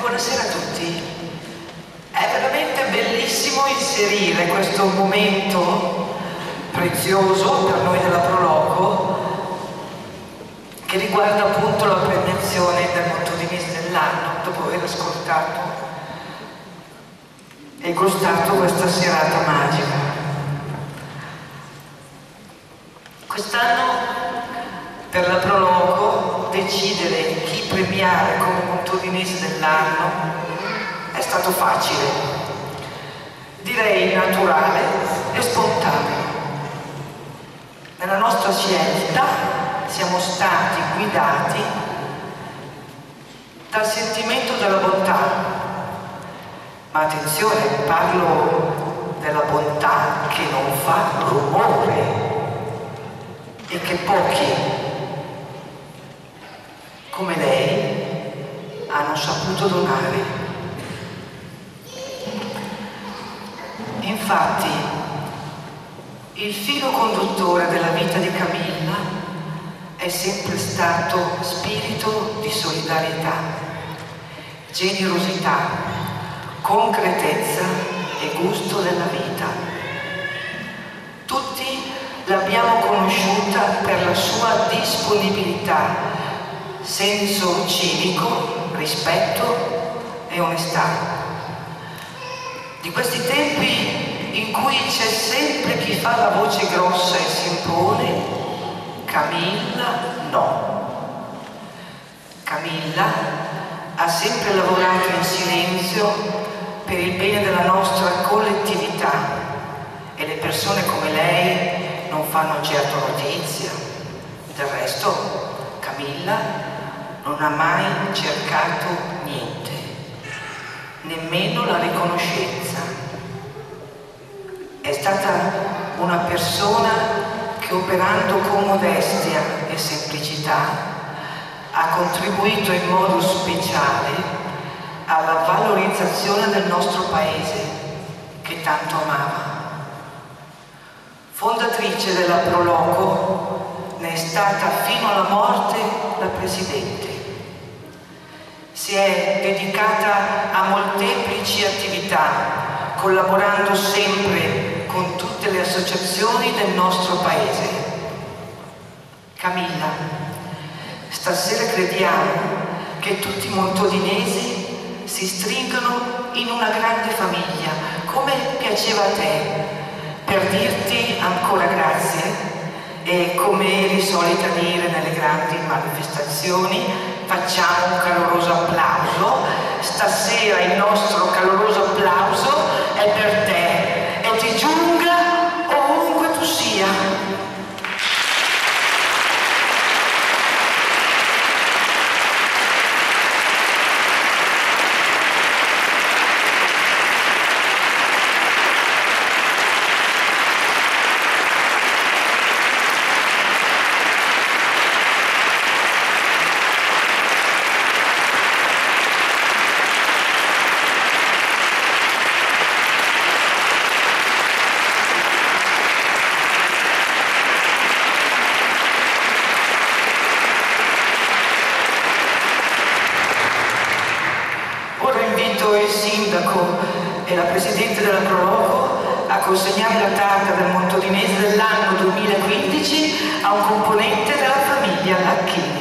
buonasera a tutti. È veramente bellissimo inserire questo momento prezioso per noi della Proloco che riguarda appunto la premiazione dal punto di vista dell'anno dopo aver ascoltato e gustato questa serata magica. Quest'anno per la Proloco decidere premiare come Montovinese dell'anno è stato facile, direi naturale e spontaneo. Nella nostra scelta siamo stati guidati dal sentimento della bontà, ma attenzione, parlo della bontà che non fa rumore e che pochi come lei saputo donare. Infatti, il filo conduttore della vita di Camilla è sempre stato spirito di solidarietà, generosità, concretezza e gusto della vita. Tutti l'abbiamo conosciuta per la sua disponibilità, senso civico, rispetto e onestà. Di questi tempi in cui c'è sempre chi fa la voce grossa e si impone, Camilla no. Camilla ha sempre lavorato in silenzio per il bene della nostra collettività e le persone come lei non fanno certo notizia. Del resto, Camilla non ha mai cercato niente nemmeno la riconoscenza. È stata una persona che operando con modestia e semplicità ha contribuito in modo speciale alla valorizzazione del nostro paese che tanto amava. Fondatrice della Proloco ne è stata fino alla morte la Presidente si è dedicata a molteplici attività, collaborando sempre con tutte le associazioni del nostro paese. Camilla, stasera crediamo che tutti i montodinesi si stringano in una grande famiglia, come piaceva a te, per dirti ancora grazie e come eri solita dire nelle grandi manifestazioni, facciamo un caloroso applauso. Stasera il nostro caloroso applauso è per te e ti giunga ovunque tu sia. E la Presidente della Proloco a consegnare la targa del Montodinese dell'anno 2015 a un componente della famiglia Lacchini.